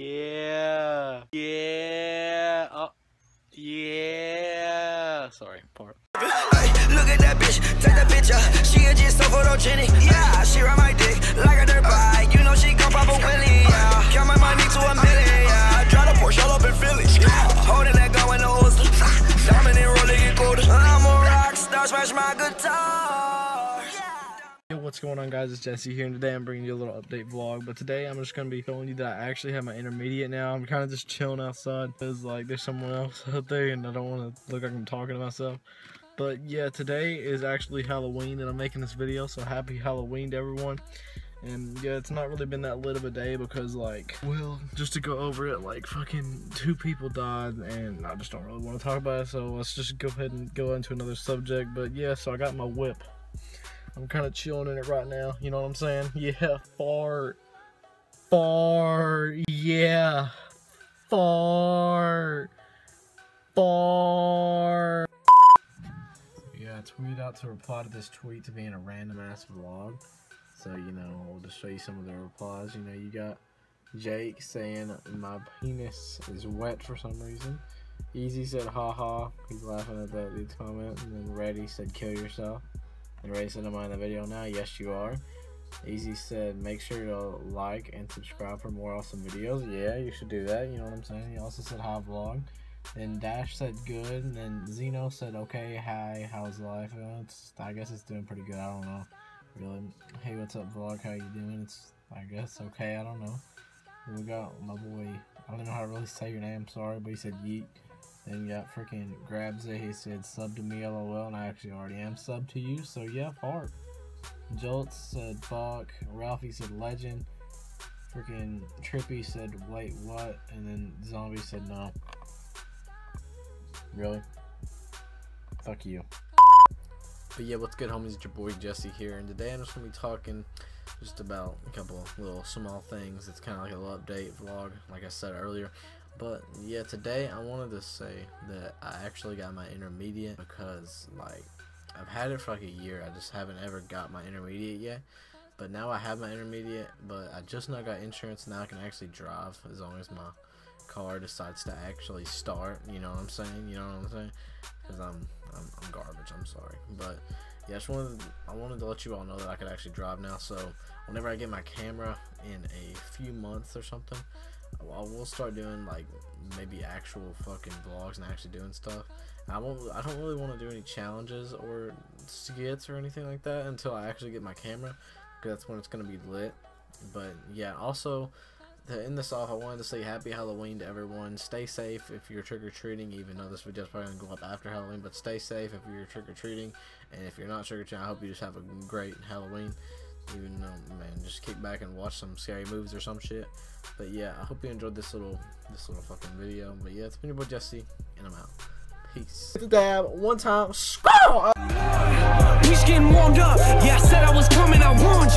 Yeah. Yeah. Oh. Yeah. Sorry, part. Hey, look at that bitch, take up. She just so photogenic. Yeah, she ride my dick like a dirt bike. You know she pop a. Yeah, count my money to a million. Yeah, drive the Porsche all up in Philly. Yeah, holding that gun holster. Dominant rolling. I'm a rock star, smash my guitar. What's going on guys, it's Jesse here and today I'm bringing you a little update vlog but today I'm just going to be showing you that I actually have my intermediate now. I'm kind of just chilling outside because like there's someone else out there and I don't want to look like I'm talking to myself. But yeah, today is actually Halloween and I'm making this video so happy Halloween to everyone. And yeah, it's not really been that lit of a day because like, well, just to go over it, like fucking two people died and I just don't really want to talk about it. So let's just go ahead and go into another subject. But yeah, so I got my whip. I'm kind of chilling in it right now. You know what I'm saying? Yeah, fart. Fart. Yeah. Fart. Fart. Yeah, I tweeted out to reply to this tweet to be in a random ass vlog. So, you know, I'll just show you some of the replies. You know, you got Jake saying my penis is wet for some reason. Easy said haha. He's laughing at that dude's comment. And then Reddy said kill yourself. And Ray said, Am I in the video now? Yes, you are. Easy said, Make sure to like and subscribe for more awesome videos. Yeah, you should do that. You know what I'm saying? He also said, Hi, vlog. Then Dash said, Good. And then Zeno said, Okay, hi, how's life? Uh, I guess it's doing pretty good. I don't know. Really. Hey, what's up, vlog? How you doing? It's, I guess, okay. I don't know. We got my boy, I don't know how to really say your name. Sorry, but he said, Yeet. You got freaking grabs it. He said sub to me, lol, and I actually already am sub to you. So yeah, fart. Jolts said fuck. Ralphie said legend. Freaking Trippy said wait what, and then Zombie said no. Really? Fuck you. But yeah, what's good, homies? It's your boy Jesse here, and today I'm just gonna be talking just about a couple little small things. It's kind of like a little update vlog, like I said earlier. But yeah, today I wanted to say that I actually got my intermediate because like I've had it for like a year. I just haven't ever got my intermediate yet. But now I have my intermediate, but I just now got insurance. Now I can actually drive as long as my car decides to actually start. You know what I'm saying? You know what I'm saying? Because I'm, I'm I'm garbage. I'm sorry, but yeah, I just wanted I wanted to let you all know that I could actually drive now. So whenever I get my camera in a few months or something, I will start doing like maybe actual fucking vlogs and actually doing stuff. I won't. I don't really want to do any challenges or skits or anything like that until I actually get my camera, because that's when it's gonna be lit. But yeah, also to end this off, I wanted to say Happy Halloween to everyone. Stay safe if you're trick or treating, even though this video is probably gonna go up after Halloween. But stay safe if you're trick or treating, and if you're not trick or treating, I hope you just have a great Halloween even though man just kick back and watch some scary movies or some shit. But yeah i hope you enjoyed this little this little fucking video. But yeah it's been your boy jesse and i'm out. Peace. The dab one time. Squirrel We getting warmed up. Yeah, I said I was coming, I warned